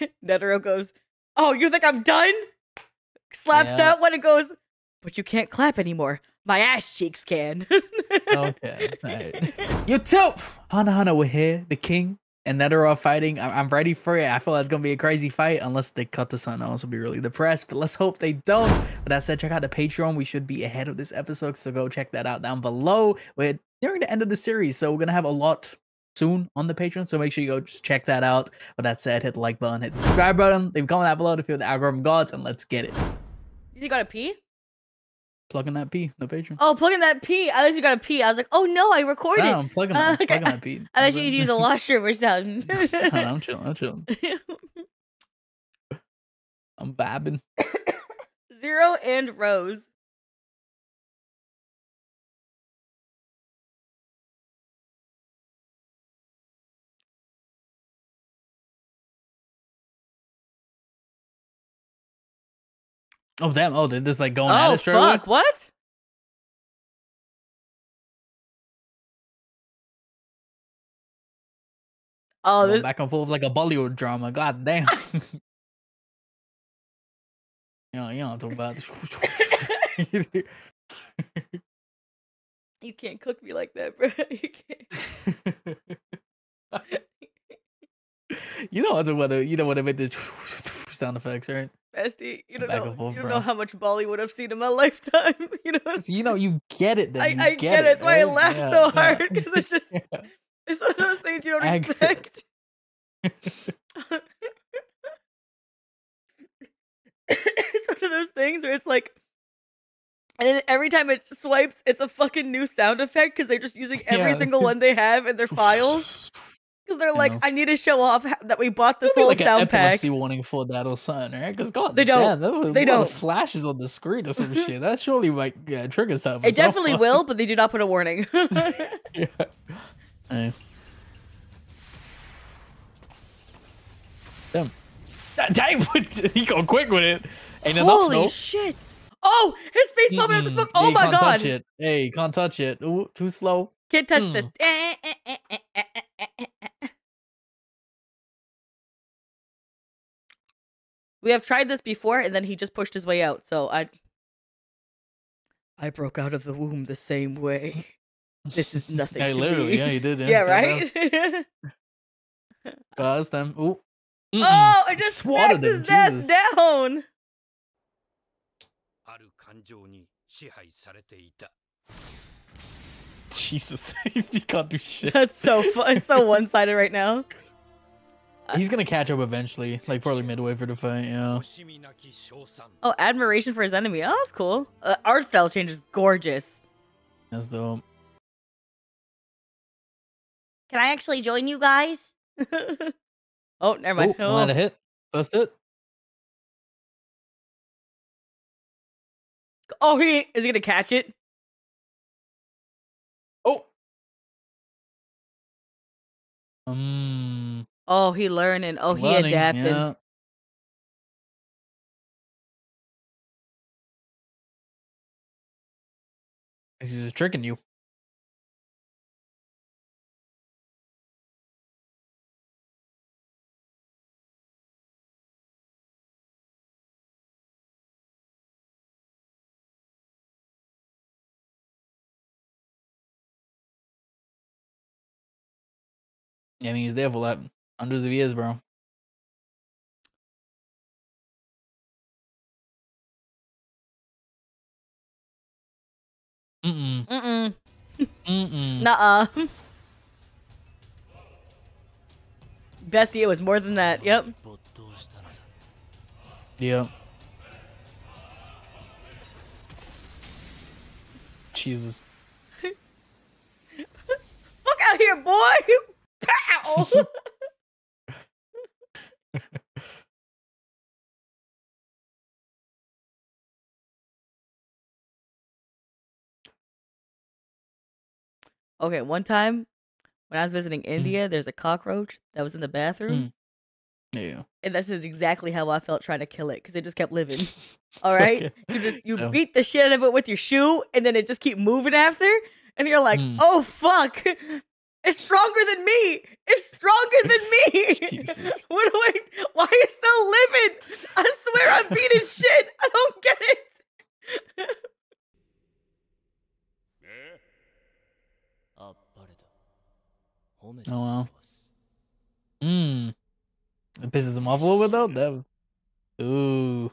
Netero goes, "Oh, you think I'm done?" Slaps Yeah. that one and goes, "But you can't clap anymore. My ass cheeks can." Okay, alright. YouTube! Hana Hana, we're here. The king and Netero are fighting. I'm, I'm ready for it. I feel like it's gonna be a crazy fight unless they cut the sun. I'll also be really depressed, but let's hope they don't. But that said, check out the Patreon. We should be ahead of this episode, so go check that out down below. We're nearing the end of the series, so we're gonna have a lot soon on the Patreon. So make sure you go just check that out. But that said, hit the like button, hit the subscribe button, leave a comment down below to feel the algorithm gods, and let's get it. Did you gotta pee? Plugging that P, no Patreon. Oh, plugging that pee. I thought you gotta pee. I was like, "Oh no, I recorded." No, I'm plugging Uh, that. okay. Plugging that P. I thought you need to use a washroom or something. No, I'm chilling. I'm chilling. I'm babbing. Zero and Rose. Oh damn! Oh, they're just like going at Oh it straight away. fuck! What? Oh, this, back and forth like a Bollywood drama. God damn. you know, you know what I'm about. you can't cook me like that, bro. You can't. you know what I'm talking about. You know what I made the sound effects, right? Bestie, you don't Back know. and forth, you don't bro. know how much Bollywood I've seen in my lifetime. You know. So you know you get it. Then I, you I get, it. That's why I right? laugh Yeah, so yeah. hard because it's just it's one of those things you don't I expect. it's one of those things where it's like, and then every time it swipes, it's a fucking new sound effect because they're just using every Yeah. single one they have in their files. Because they're like, know. I need to show off that we bought this There'll whole like sound an pack. epilepsy warning for that or something, right? Because God, They don't. damn, that They don't. Flashes on the screen or some shit. That surely might yeah, trigger stuff. or It definitely something. will, but they do not put a warning. yeah. Hey. Damn. Da- Damn, he got quick with it. Ain't enough, Holy no. shit! Oh, his face mm, popping out the Mm-mm. smoke. Oh you my can't god! Touch it. Hey, can't touch it. Ooh, too slow. Can't touch Mm. this. We have tried this before, and then he just pushed his way out. So I, I broke out of the womb the same way. This is nothing. yeah, literally. Me. Yeah, you did. Yeah, yeah right. Buzz them. Ooh. Oh, I just swatted his ass down. Jesus, you can't do shit. That's so fun. It's so one sided right now. He's gonna catch up eventually, like probably midway for the fight. Yeah. Oh, admiration for his enemy. Oh, that's cool. Uh, art style change is gorgeous. That's dope. Can I actually join you guys? oh, never mind. Ooh, oh, not a hit. Bust it. Oh, he is he gonna catch it? Oh. Um. Oh, he learning. Oh, he learning, adapting. Yeah. He's just tricking you. Yeah, I mean, he's there for like under the Villas, bro. Mm-mm. Mm-mm. Mm-mm. Nuh-uh. Bestie, it was more than that. Yep. Yep. Jesus. Fuck out here, boy! Pow! okay, one time when I was visiting India, there's a cockroach that was in the bathroom. Yeah. And this is exactly how I felt trying to kill it because it just kept living. All right, you just you Yeah. beat the shit out of it with your shoe, and then it just keep moving after, and you're like, Mm. oh fuck, is stronger than me. Is stronger than me. Jesus. What do I? Why is still living? I swear I'm beating shit. I don't get it. Oh, oh wow. Mmm. It pisses him off a little bit though. That. Ooh.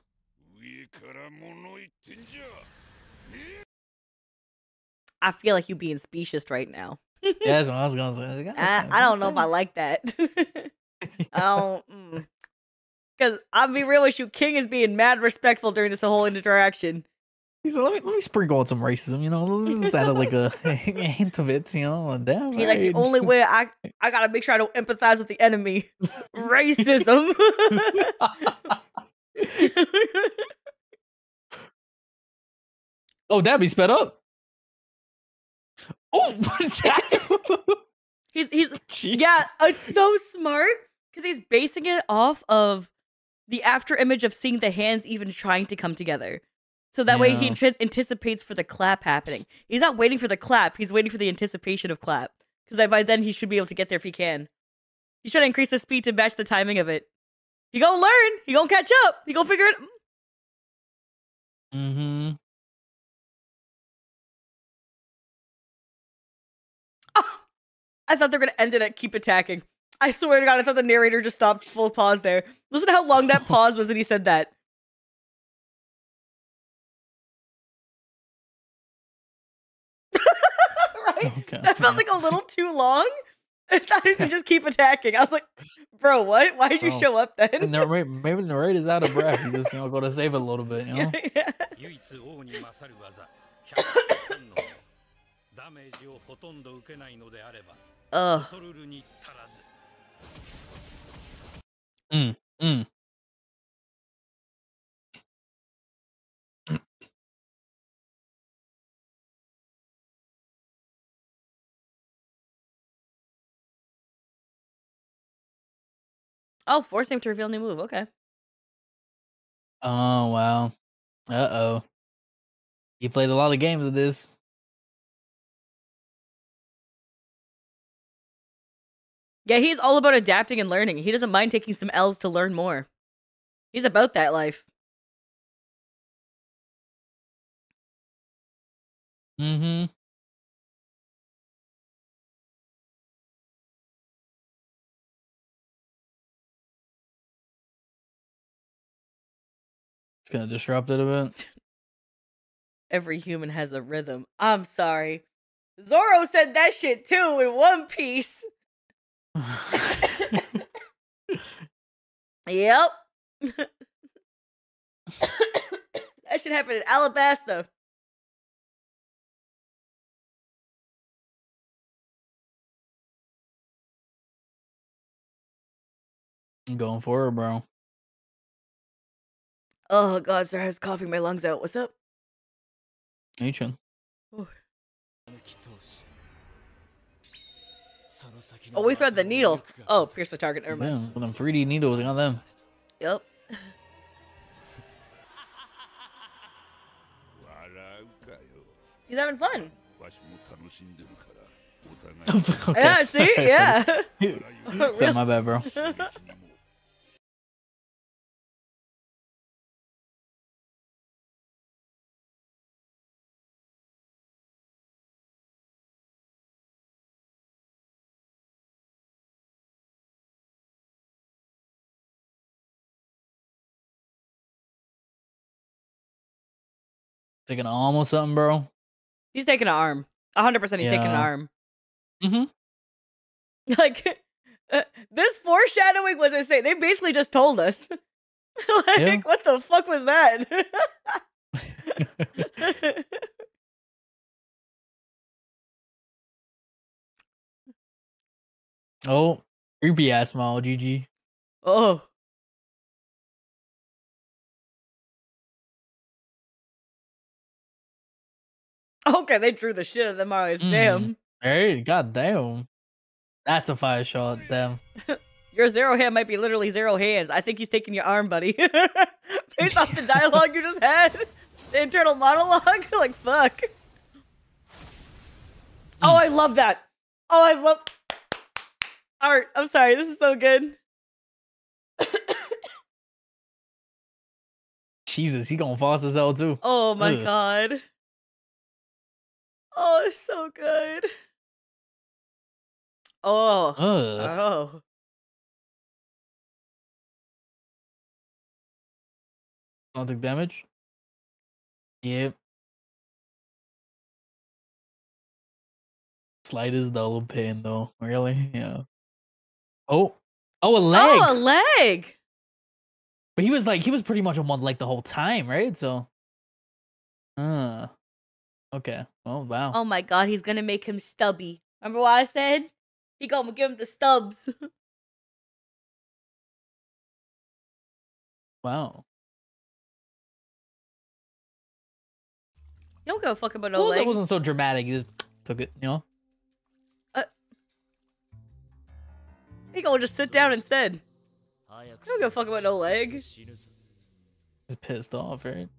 I feel like you being specious right now. Yeah, that's what I was gonna say. I, I don't know if I like that. I don't. Mm. Because I'll be real with you, King is being mad respectful during this whole interaction. He said, "Let me let me sprinkle on some racism. You know, let's add like a, a hint of it. You know, damn. He's like, the only way I I gotta make sure I don't empathize with the enemy. Racism. oh, that'd be sped up. Oh, he's he's Jesus. yeah, it's so smart because he's basing it off of the after image of seeing the hands even trying to come together. So that way he Yeah. anticipates for the clap happening. He's not waiting for the clap. He's waiting for the anticipation of clap. Because by then he should be able to get there if he can. He's trying to increase the speed to match the timing of it. He gonna learn. He gonna catch up. He gonna figure it. Mm-hmm. I thought they were gonna end it at keep attacking. I swear to God, I thought the narrator just stopped full pause there. Listen to how long that pause was, and he said that. right? Oh, okay. That felt like a little too long. I thought he was gonna just keep attacking. I was like, bro, what? Why did you Bro. show up then? And the, maybe the narrator's out of breath. He just you know go to save it a little bit. You know. 唯一 Ugh. Mm, mm. Oh, forcing him to reveal new move. Okay. Oh wow. Uh oh. You played a lot of games with this. Yeah, he's all about adapting and learning. He doesn't mind taking some L's to learn more. He's about that life. Mm-hmm. It's gonna disrupt it a bit. Every human has a rhythm. I'm sorry. Zoro said that shit too in One Piece yep. that should happen in Alabasta. I'm going for it, bro. Oh god, sir, I was coughing my lungs out. What's up? Hey, Chun. Oh. Oh, we found the needle. Oh, pierce the target. Never mind. Yeah, them 3D needles on them. Yep. He's having fun. yeah, see? Yeah. Sorry, my bad, bro. Taking an arm or something, bro. He's taking an arm. 100% he's taking an Yeah. arm. Mhm. Like, uh, this foreshadowing was insane. They basically just told us. like, Yeah. what the fuck was that? oh, creepy ass smile, GG. oh. Okay, they drew the shit out of them eyes. Mm. Damn. Hey, god damn. That's a fire shot, damn. Your zero hand might be literally zero hands. I think he's taking your arm, buddy. Based off the dialogue you just had, the internal monologue. like, fuck. Oh, I love that. Oh, I love art. I'm sorry. This is so good. Jesus, he gonna fast as hell too. Oh my Ugh. god. Oh, it's so good. Oh. Ugh. Oh. Don't take damage. Yep. Slight is double pain though. Really? Yeah. Oh. Oh, a leg. Oh, a leg. But he was like he was pretty much on one leg the whole time, right? So. Uh. Okay. Oh wow. Oh my god, he's gonna make him stubby. Remember what I said? He gonna give him the stubs. wow. You don't give a fuck about no well, leg. that wasn't so dramatic. He just took it, you know? Uh, he gonna just sit down instead. You don't give a fuck about no leg. He's pissed off, right?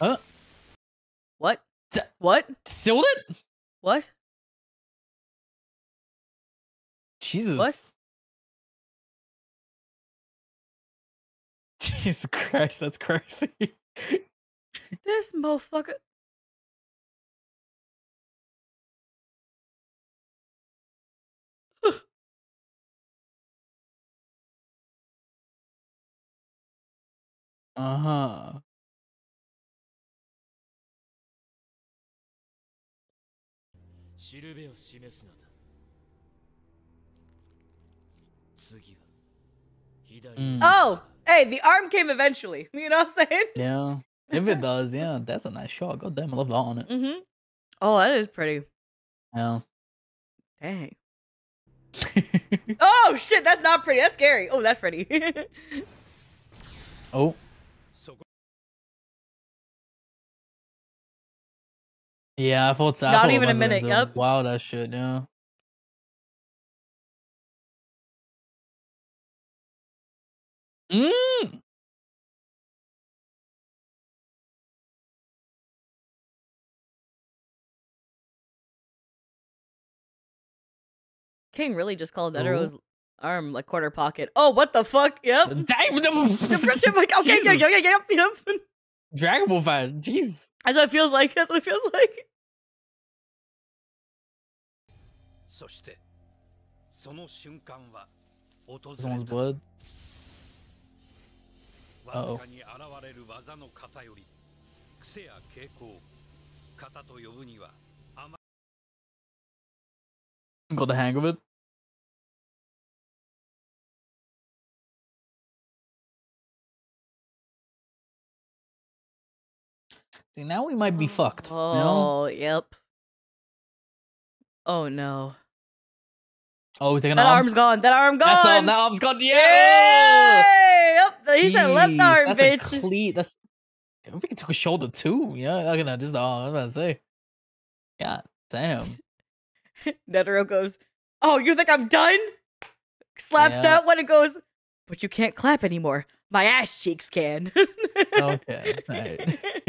Huh? What? D- What? Sealed it? What? Jesus. What? Jesus Christ, that's crazy. This motherfucker. Uh huh. しるべを示すのだ次は左 Mm. Oh, hey, the arm came eventually. You know what I'm saying? Yeah. If it does, yeah, that's a nice shot. God damn, I love that on it. Mm-hmm. Oh, that is pretty. Yeah. Dang. Oh shit, that's not pretty. That's scary. Oh, that's pretty. oh. Yeah, I thought so. Not thought even a must have been minute, yup. Wow, that shit, yeah. Mm. King really just called. Netero's arm like quarter pocket. Oh, what the fuck? Yep. Damn, like, okay, yeah, yeah, yeah, yeah, yep. Dragon Ball fan. Jeez. That's what it feels like. That's what it feels like. そしてその瞬間は訪れ Someone's た blood. わずかに現れる技の偏り癖や傾向型と呼ぶにはあま Got the hang of it. See, now we might be fucked. Oh, You know? yep. Oh no. Oh, we're taking That arm. arm's gone. That arm gone. That's all. That arm's gone. Yeah. Yay! Yep. He said left arm, that's bitch. A cleat. That's. I think it took a shoulder too. Yeah, look at that. Just the arm. I was about to say. Yeah. Damn. Netero goes, Oh, you think I'm done? Slaps Yeah. that one and goes, But you can't clap anymore. My ass cheeks can. Okay.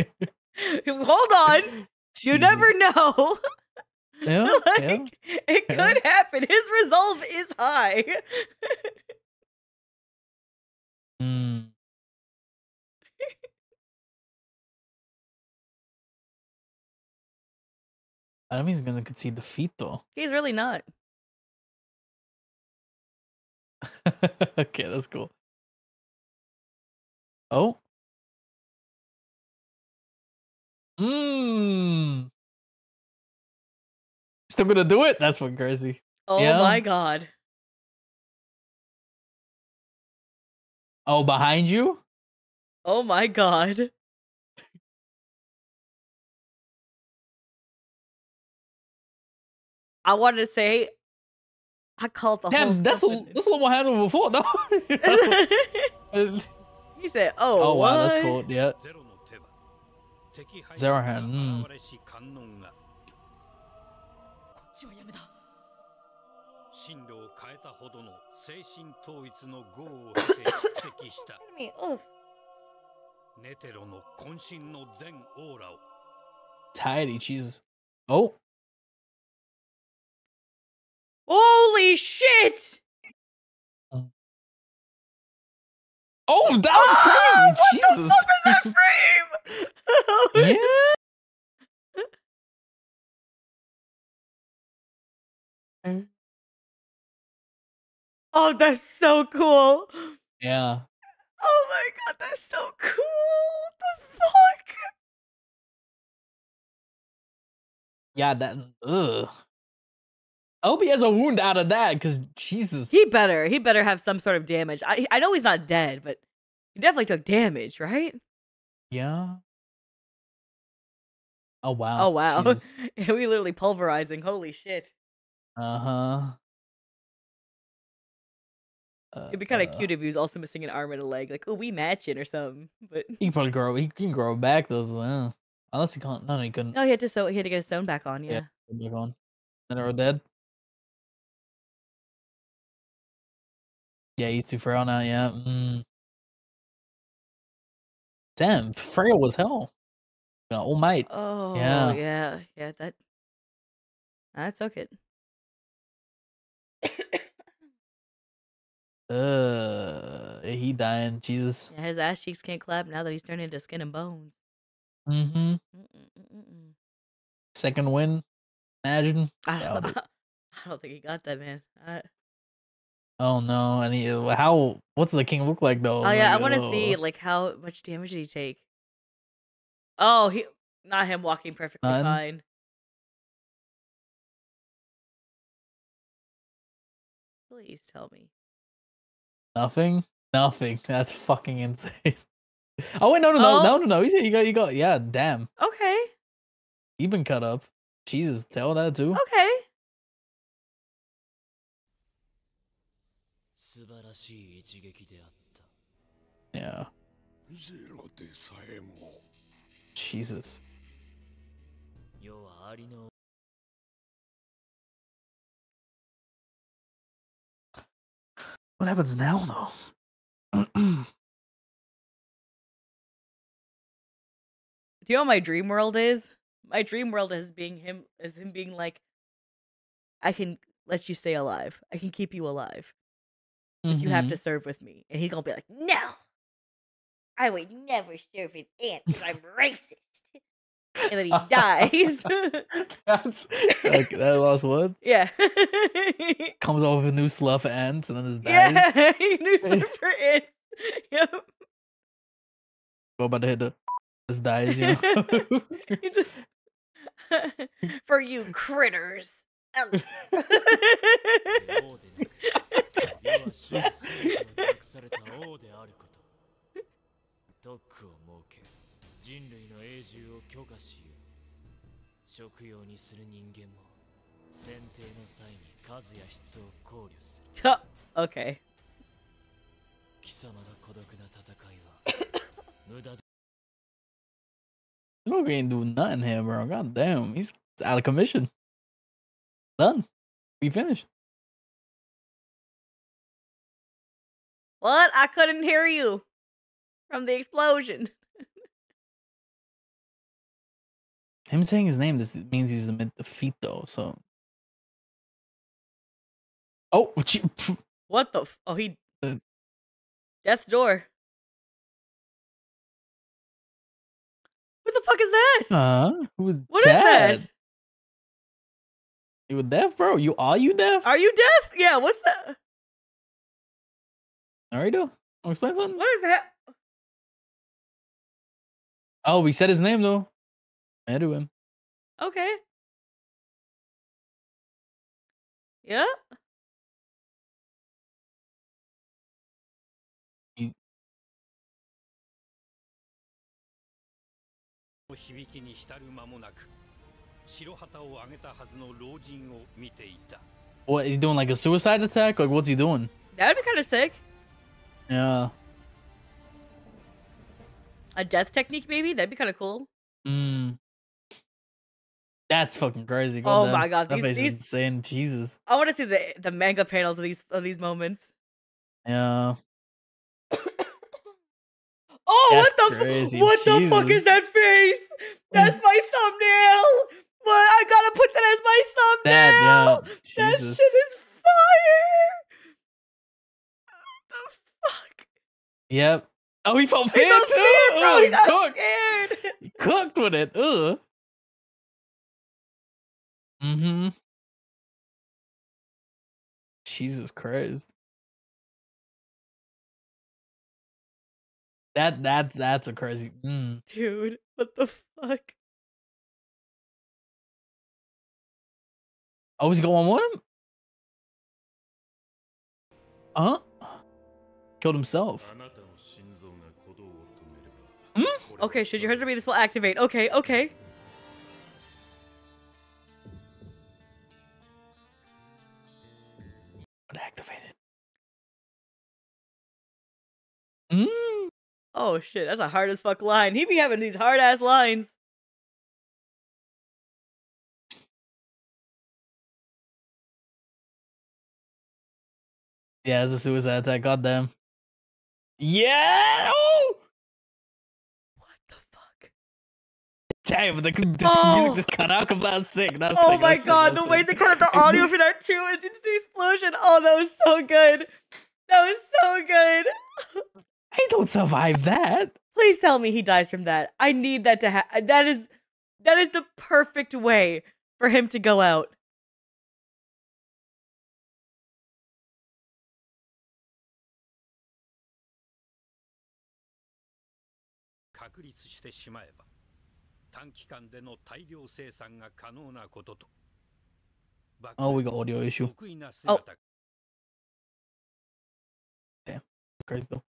Hold on. You never know. Yeah. like, yeah. It Yeah. could happen. His resolve is high. Mm. I don't think he's gonna concede defeat though. He's really not. okay, that's cool. Oh. Mmm. Still gonna do it? That's what crazy. Oh yeah. my god. Oh, behind you? Oh my god. I wanted to say I called the Damn, whole that's a, that's a lot more handle before, though. he said, "Oh, oh what? wow, that's cool. Yeah, zero hand. Mm. 進路を変えたほどの精神統一の業を経て蓄積した oh, ネテロの渾身の全オーラを Tidy, Jesus. Oh, Holy shit! Oh, that Oh, was crazy. what Jesus. the fuck was that frame? yeah. Oh, that's so cool. Yeah. Oh my god, that's so cool. What the fuck? Yeah, that ugh. I hope he has a wound out of that, because Jesus. He better. He better have some sort of damage. I I know he's not dead, but he definitely took damage, right? Yeah. Oh wow. Oh wow. We literally pulverizing. Holy shit. Uh-huh. It'd be kind of Uh, cute if he was also missing an arm and a leg. Like, oh, we matching or something. But He can probably grow. He can grow back those. Uh, unless he can't. No, he couldn't. no, he had to sew. He had to get his sewn back on. Yeah. Yeah. Back on. They're all dead. Yeah, he's too frail now. Yeah. Mm. Damn, frail was hell. Yeah, all might. Oh Yeah. yeah, yeah. That that took it. Uh, he dying. Jesus. Yeah, his ass cheeks can't clap now that he's turned into skin and bones. Mm-hmm. Mm-mm-mm-mm. Second win. Imagine. I don't, I don't think he got that, man. I, Oh no. And he, how? What's the king look like though? oh yeah, I want to see like how much damage did he take? Oh, he not him walking perfectly None? fine. Please tell me. Nothing. Nothing. That's fucking insane. Oh wait, no, no, no, Oh. no, no, no. You got, you got. Yeah, damn. Okay, He been cut up. Jesus, tell that too. okay. 素晴らしい一撃であった Yeah. ゼロでさえも Jesus. 世はありの What happens now though? Do you know what my dream world is? My dream world is being him is him being like I can let you stay alive. I can keep you alive. But you have to mm-hmm. serve with me. And he's gonna be like, No. I would never serve an ant because I'm racist. And then he dies. That's like that last word yeah. comes off with a new sluff ends and then just dies. yeah. he knew something for ants. Yep. Go about to hit the just dies, you know. He just- for you critters. 人類の永住を許可しよう食用にする人間も選定の際に数や質を考慮する Tuh. okay. 貴様の孤独な戦いは無駄で Look, ain't doing nothing here, bro. God damn, he's out of commission. Done. We finished. What? I couldn't hear you from the explosion. Him saying his name this means he's amid defeat though, so Oh What the? F- oh, he. Uh, Death's door. What the fuck is that? uh who What is that? You were deaf, bro? You are you deaf? Are you deaf? Yeah. What's that? Wanna explain something? What is that? Oh, we said his name though I do him. Okay. Yeah. 響きに浸る間もなく白旗を上げたはずの老人を見ていた What he doing like a suicide attack? Like what's he doing? That would be kind of sick. Yeah. A death technique, maybe. That'd be kind of cool. Mm. That's fucking crazy. Oh goddamn. my God, That these- face these- is insane. Jesus. I want to see the the manga panels of these of these moments. Yeah. Oh, That's what the crazy, what the fuck is that face? That's my thumbnail. What? I gotta put that as my That thumbnail. yeah. That Jesus. shit is fire. What the fuck? Yep. Oh, he felt fear too. scared, bro. He cooked. scared. He cooked with it. Ugh. Mm-hmm. Jesus Christ. That that's that's a crazy mm. dude. What the fuck? Oh, he's going with him? Huh? Killed himself. Mm. Okay, should your husband be this will activate? Okay, okay. Activated? Mm. Oh shit, that's a hard as fuck line. He be having these hard ass lines. Yeah, it's a suicide attack. Goddamn. Yeah. Oh! What the fuck? Damn, the, this Oh! music just cut out. That's sick. That's oh sick. Oh my that's god, that's the way sick. they cut out the audio for that too and into the explosion. Oh, that was so good. That was so good. I don't survive that. Please tell me he dies from that. I need that to happen. That is that is the perfect way for him to go out. 短期間での大量生産が可能なことと Oh, we got audio issue. 得意な姿 Crazy though.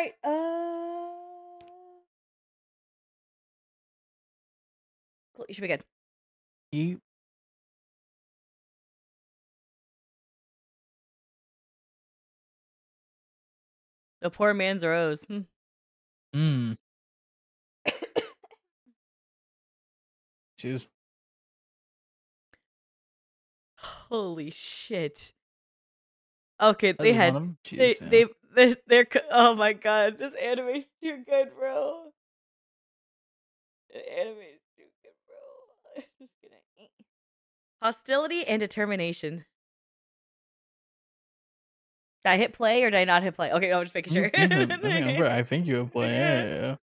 Right. Uh Cool, you should be good. You The poor man's rose. Hmm. Mm. Jeez. Holy shit. Okay, they had they, Jeez, yeah. they they they're co- oh my god, this anime's too good, bro. The anime's too good, bro. I'm just gonna eat. Hostility and determination. Did I hit play or did I not hit play? Okay, no, I'm just making You- sure. you have- I, mean, I'm pretty- I think you have played. Yeah, yeah, yeah.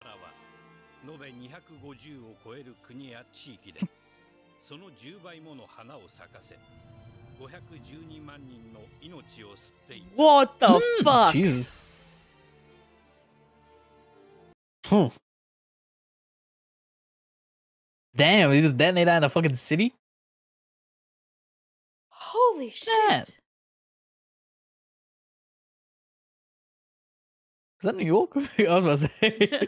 からは延べ250を超える国や地域でその10倍もの花を咲かせ512万人の命を吸っていた what the Mm, fuck? Jesus. Huh. Damn, he just detonated that in a fucking city? Holy that? shit. Is that New York? I was about to say.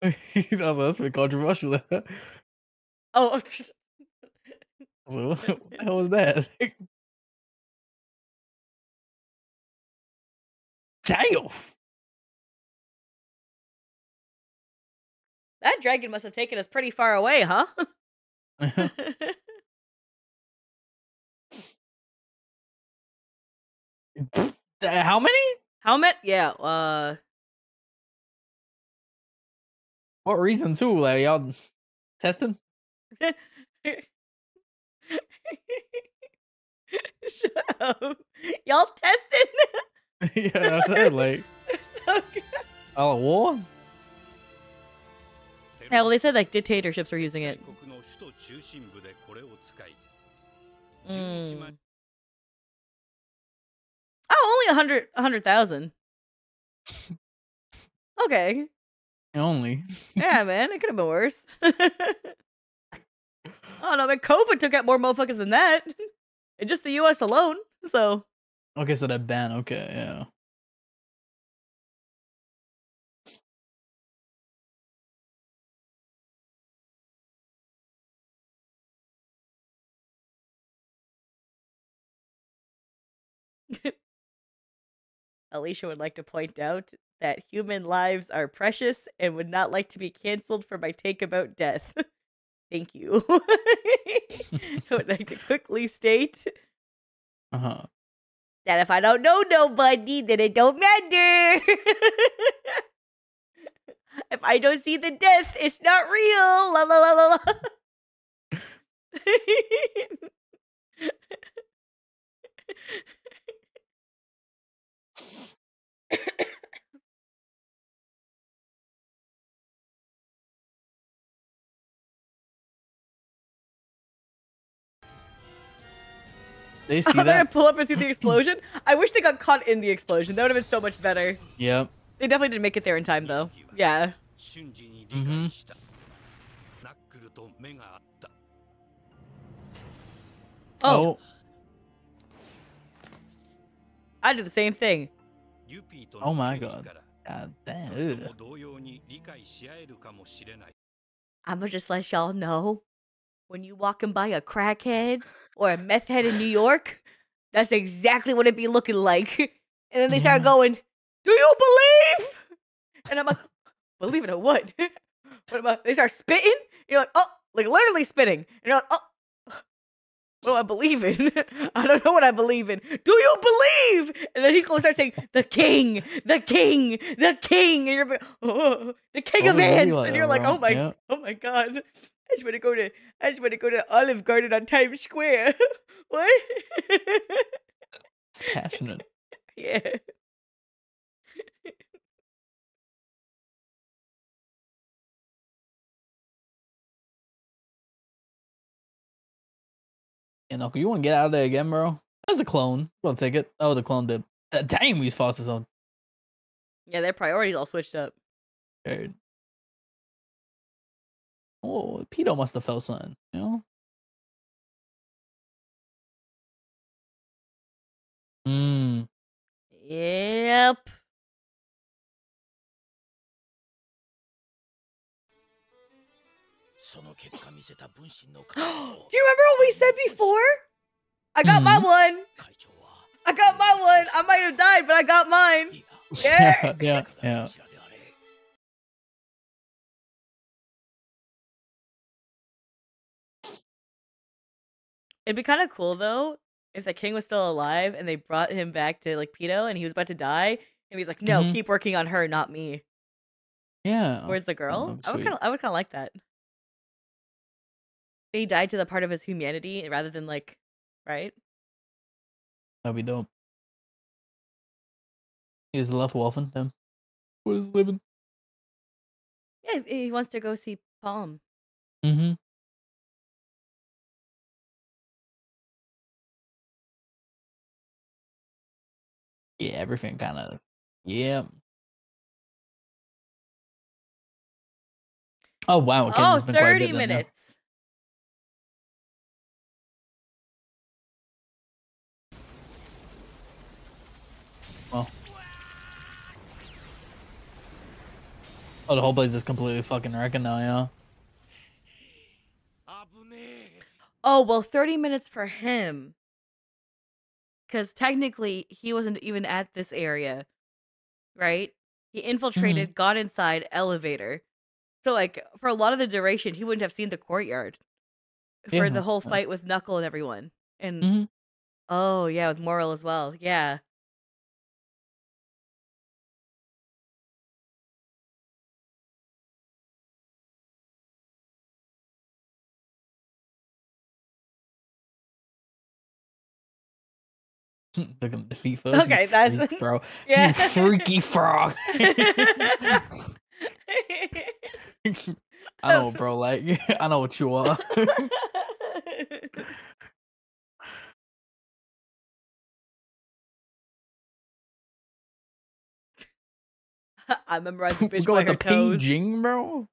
I was like, that's a bit controversial. I was Oh, like, what, what the hell was that? Damn. that dragon must have taken us pretty far away, huh? Uh, How many? Helmet? Yeah, uh What reason too? Like y'all testing? Shut up. Y'all testing? yeah, that's it. Like, so good. Oh, war? Yeah, well, they said like dictatorships were using it. Mm. Oh, only a hundred, a hundred thousand. okay. Only. yeah, man, it could have been worse. oh no, but COVID took out more motherfuckers than that, and just the U.S. alone. So. Okay, so that ban. Okay, yeah. Alicia would like to point out that human lives are precious and would not like to be canceled for my take about death. Thank you. I would like to quickly state Uh huh. That if I don't know nobody, then it don't matter. if I don't see the death, it's not real. La la la la la. They see that. Pull up and see the explosion. I wish they got caught in the explosion. That would have been so much better. Yep. They definitely didn't make it there in time, though. Yeah. Mm-hmm. Oh. oh. I did the same thing. Oh my god. God damn. I'ma just let y'all know when you walking by a crackhead or a meth head in New York, that's exactly what it'd be looking like. And then they start going, "Do you believe?" And I'm like, "Believe in what?" what am I? They start spitting. You're like, "Oh, like literally spitting." And you're like, "Oh." What do I believe in? I don't know what I believe in. Do you believe? And then he's gonna start saying, "The king, the king, the king," and you're like, "Oh, the king of ants," and you're like, "Oh my. Oh my god. I just want to go to I just want to go to Olive Garden on Times Square. what? It's passionate. yeah. And Uncle, you want to get out of there again, bro? That's a clone. We'll take it. Oh, the clone did. That damn, he's fast as on. Yeah, their priorities all switched up. Dude. Oh, Pitou must have felt something, you know? Mm. Yep. Do you remember what we said before? I got mm-hmm. my one. I got my one. I might have died, but I got mine. yeah, yeah. yeah. It'd be kind of cool though if the king was still alive and they brought him back to like Pitou and he was about to die and he's like, "No, Mhm. keep working on her, not me." Yeah. Where's the girl? that'd I would kind of, I would kind of like that. He died to the part of his humanity rather than like, right? That'd be dope. He's left wolfing them. What is living? Yeah, he wants to go see Palm. Mm-hmm. Yeah, everything kind of. Yeah. Oh wow, Ken, oh, 30 minutes. Well. Oh, the whole place is completely fucking wrecked now, yeah. Oh well, 30 minutes for him. Because technically, he wasn't even at this area, right? He infiltrated, got inside, elevator. So, like, for a lot of the duration, he wouldn't have seen the courtyard for Yeah, the whole fight with Knuckle and everyone. And, Mhm. oh, yeah, with Morel as well. Yeah. They're gonna defeat first. Okay, that's- freak, bro. Yeah. You freaky frog. I know, bro. Like, I know what you are. I memorized bitch go by with her the toes. Jing, bro.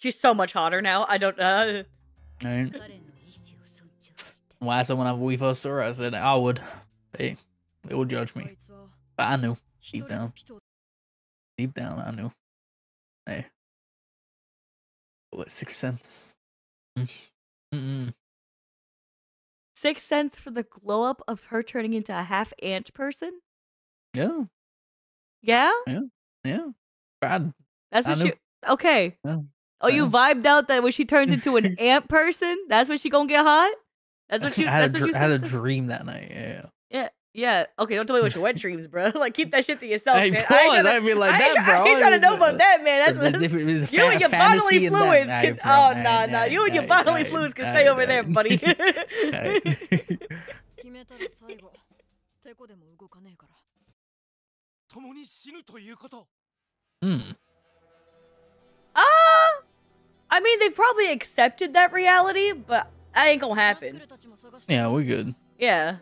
She's so much hotter now. I don't know. Uh... Right. Why? someone when I, we first saw her, I said I would. Hey, they would judge me, but I knew deep down. Deep down, I knew. Hey, what six cents? Mm-mm. Six cents for the glow up of her turning into a half ant person. Yeah. Yeah. Yeah. Yeah. That's I what knew. Okay. Yeah. Oh, you vibed out that when she turns into an ant person, that's when she gonna get hot. That's what you. I had, that's a, what you had a dream that night. Yeah. Yeah. Yeah. Okay. Don't tell me what your wet dreams, bro. Like keep that shit to yourself. Hey, man. Pause. I, ain't gonna, be like that, bro. I trying to know about that, man. That's, that's if, oh, you and your bodily fluids. Can, nah, oh no, no. Nah, you and your bodily fluids can stay over there, buddy. Hmm. Ah. I mean, they probably accepted that reality, but that ain't gonna happen. Yeah, we're good. Yeah.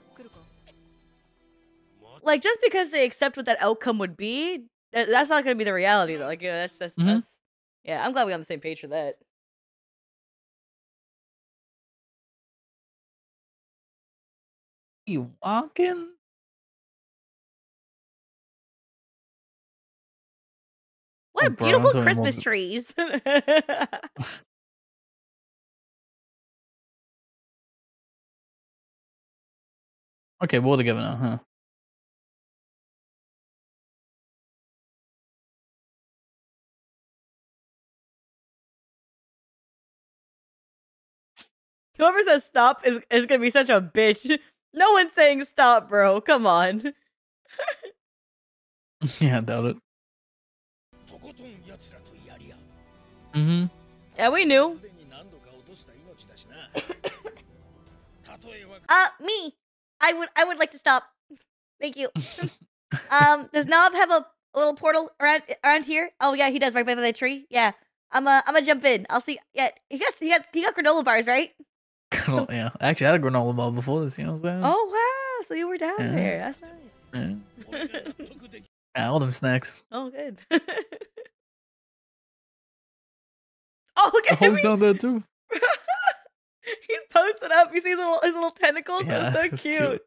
Like, just because they accept what that outcome would be, that, that's not gonna be the reality, though. Like, yeah, that's, that's, mm -hmm. that's, yeah, I'm glad we're on the same page for that. You walking? What beautiful Christmas trees. Okay, we're all together now, huh? Whoever says stop is is gonna be such a bitch. No one's saying stop, bro. Come on. yeah, I doubt it. Mm-hmm. Yeah, we knew. uh, me. I would I would like to stop. Thank you. um, does Knov have a, a, little portal around around here? Oh yeah, he does right by the tree. Yeah. I'm a I'm gonna jump in. I'll see yeah, he got he got he got granola bars, right? Granola, yeah. I had a granola bar before this, you know what I'm saying? Oh wow, so you were down yeah. there. That's nice. All them snacks. Oh, good. oh, look at the him. He's there, too. He's posted up. He sees his little, his little tentacles. Yeah, that's so cute. cute.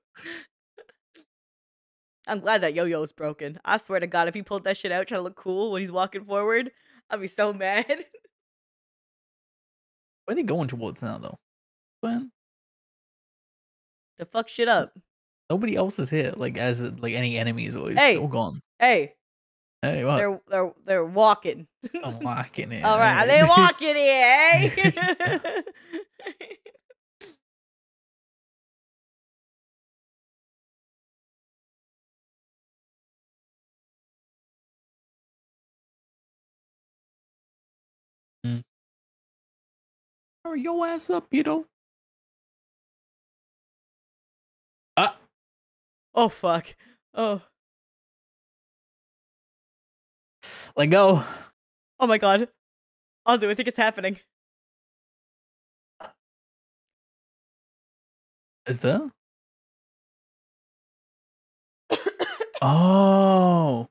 I'm glad that yo-yo's broken. I swear to God, if he pulled that shit out trying to look cool when he's walking forward, I'd be so mad. When he going towards now though? When? To fuck shit up nobody else is here. Like as like any enemies, at least. Hey. All gone. Hey, Hey, what? they're they're they're walking. I'm walking in. All right, they walking here, eh? Hurry your ass up, you know. Oh fuck. Oh. Let go. Oh my god. Azu, I think it's happening. Is there? oh.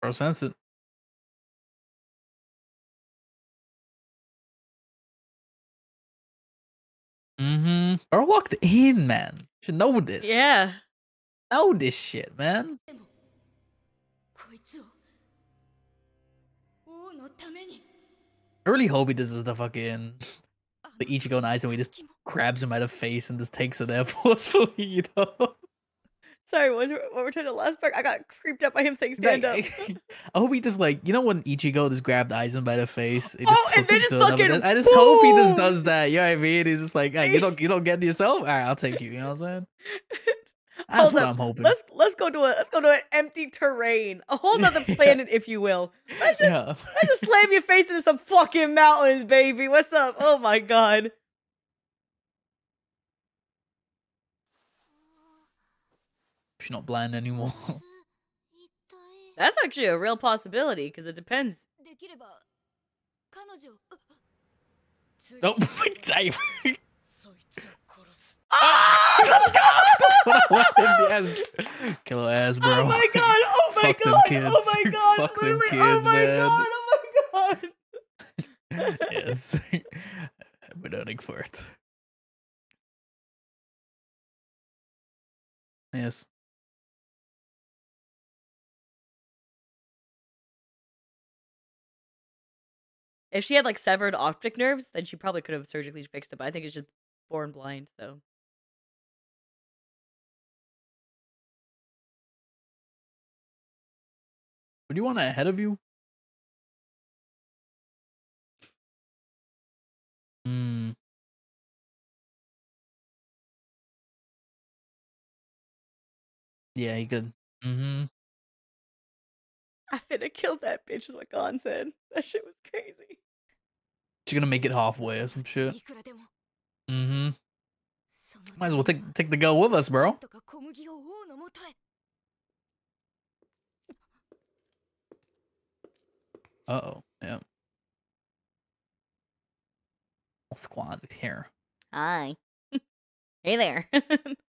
Bro, sense it. Mm-hmm. We're locked in, man. You should know this. Yeah. Know this shit, man. I really hope he does the fucking the Ichigo and Aizen. We just grabs him by the face and just takes it there forcefully, you know. Sorry, what was what were the last part? I got creeped up by him saying stand up. I hope he just like you know when Ichigo just grabbed Aizen by the face. It Oh, and then just fucking I just hope he just does that. You know what I mean? He's just like, hey, you don't you don't get yourself. All right, I'll take you. You know what I'm saying? That's Hold what up. I'm hoping. Let's let's go to a let's go to an empty terrain, a whole nother Yeah. planet, if you will. Let's just yeah. let's just slam your face into some fucking mountains, baby. What's up? Oh my god. she's not blind anymore. That's actually a real possibility because it depends. Oh. Ah, let's go! Kill ass, bro. Oh my god! Oh my Fuck god! Oh them kids. Oh my god! Fuck them kids, oh man. God, oh my god! yes, I'm waiting for it. Yes. If she had like severed optic nerves, then she probably could have surgically fixed it. But I think it's just born blind. So Would you want ahead of you? Hmm. Yeah, he could. Mm-hmm. I finna kill that bitch, is what Gon said. That shit was crazy. She's gonna make it halfway or some shit. Mm-hmm. Might as well take take the girl with us, bro. Uh oh, yeah. Whole squad is here. Hi. hey there.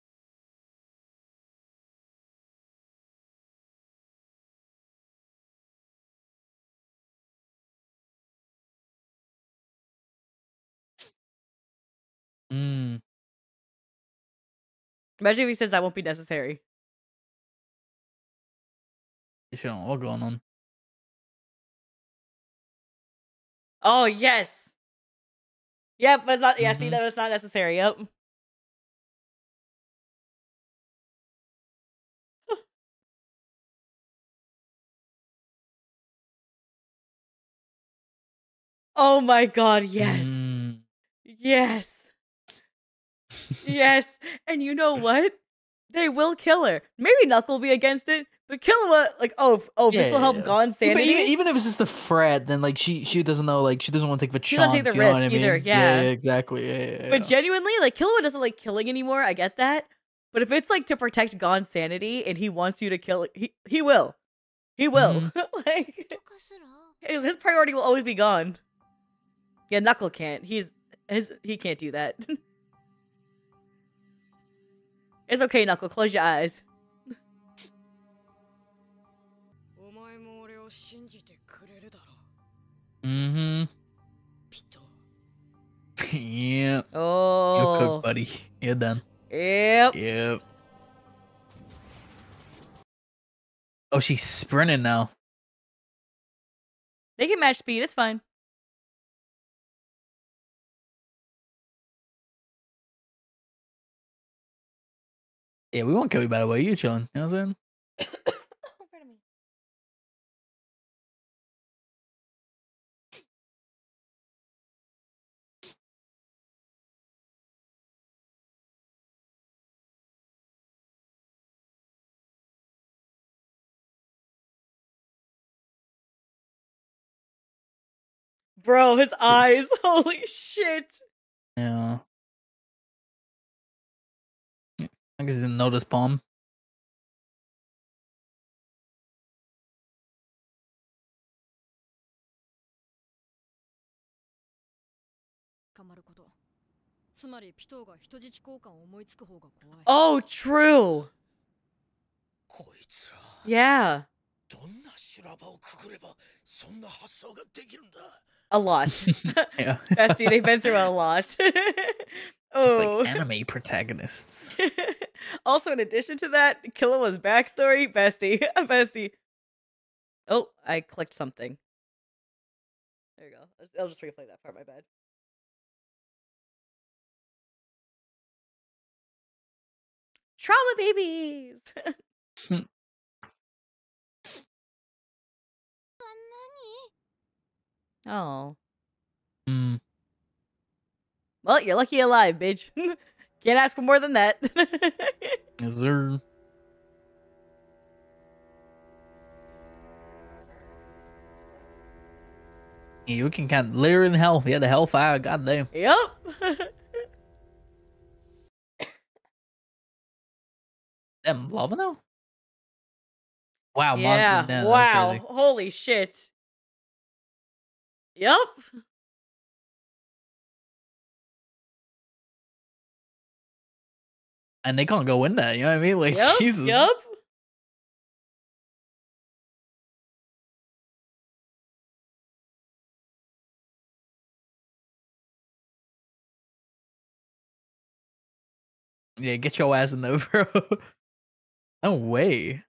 Mm. Imagine if he says that won't be necessary. You should know what's going on. Oh yes. Yep, but it's not. Yeah, see Mhm. that it's not necessary. Yep. oh my god! Yes. Mm. Yes yes. And you know what? They will kill her. Maybe Knuckle will be against it, but Killua, like, oh, oh, yeah, this will help yeah. Gon sanity. Yeah, even, even, if it's just a threat, then like she she doesn't know, like she doesn't want to take the chance. She doesn't take the risk I mean? either. Yeah. exactly. but genuinely, like Killua doesn't like killing anymore. I get that. But if it's like to protect Gon's sanity and he wants you to kill, he he will, he will. Mm-hmm. like his, his priority will always be Gon. Yeah, Knuckle can't. He's his. He can't do that. It's okay, Knuckle. Close your eyes. mm-hmm. yep. Oh. You cook, buddy. You're done. Yep. Yep. Oh, she's sprinting now. They can match speed. It's fine. Yeah, we won't kill you by the way. You chilling. You know what I'm saying? Bro, his eyes. Holy shit. Yeah. I guess he didn't notice bomb. Oh, true. Yeah a lot. yeah. Bestie, they've been through a lot. oh. Like anime protagonists. also, in addition to that, Killua's backstory, Bestie, Bestie. Oh, I clicked something. There you go. I'll just replay that part, my bad. Trauma babies! Hmm. Oh. Mm. Well, you're lucky alive, bitch. Can't ask for more than that. Yes, sir. You can count literally in hell. Yeah, the hellfire. Goddamn. yep. Them lava now? Wow, yeah. wow. Holy shit. Yep. And they can't go in there, you know what I mean? Like Yep. Jesus. Yep. Yeah, get your ass in there, bro. no way.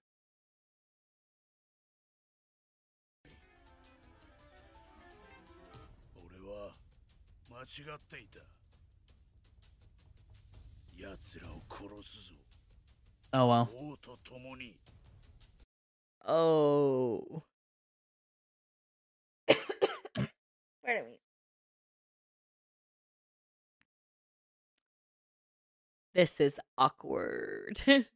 間違っていた奴らを殺すぞ Oh well. Oh. Where are we? This is awkward.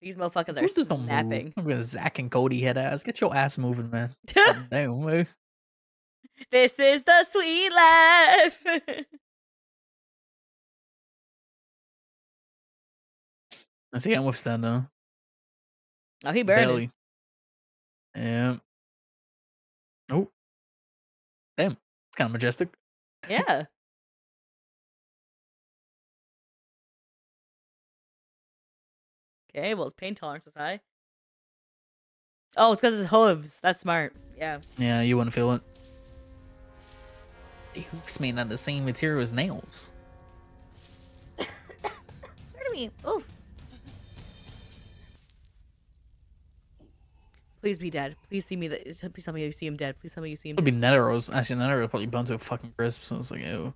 These motherfuckers are snapping. I'm gonna Zack and Cody head ass. Get your ass moving, man. Damn, move this is the sweet life. I see I'm withstand though. oh, he. Barely. Yeah. Oh. Damn. It's kind of majestic. Yeah. Okay, well, his pain tolerance is high. Oh, it's because his hooves. That's smart. Yeah. Yeah, you wouldn't feel it. The hooks made out of the same material as nails. Pardon me. Oh. Please be dead. Please see me. That please tell me you see him dead. Please tell me you see him. It would Dead. be Neteros. Actually, Neteros probably burned to a fucking crisp, so it's like, ew.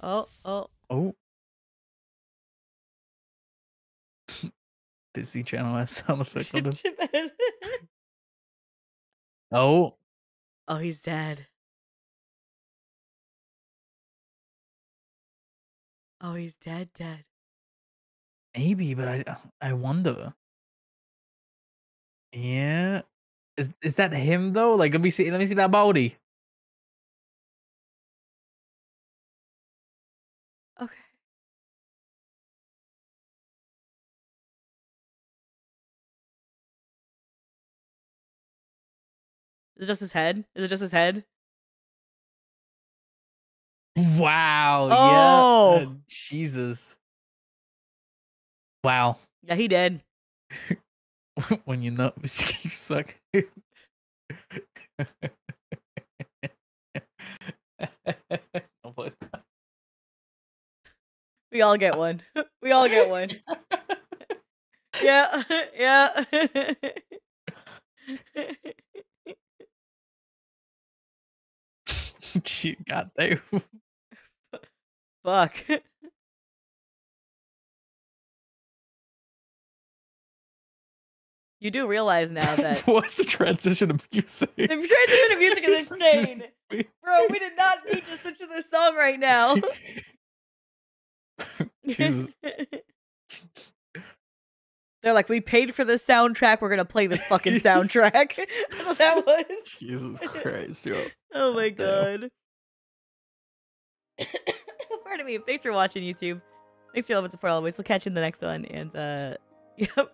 Oh, oh. Oh. Disney Channel has sound effect on. Oh. oh, he's dead. Oh, he's dead, dead. Maybe, but I I wonder. Yeah. Is is that him though? Like let me see let me see that body. Is it just his head? Is it just his head? Wow. Oh. Yeah. Jesus. Wow. Yeah, he did. when you know you suck. We all get one. We all get one. Yeah, yeah. She got there. Fuck. You do realize now that What's the transition of music? the transition of music is insane. Bro, we did not need to switch to this song right now. Jesus. They're like, we paid for this soundtrack. We're gonna play this fucking soundtrack. That was. Jesus Christ, yo. Oh my god. Pardon me. Thanks for watching, YouTube. Thanks for your love and support always. We'll catch you in the next one. And uh, yep.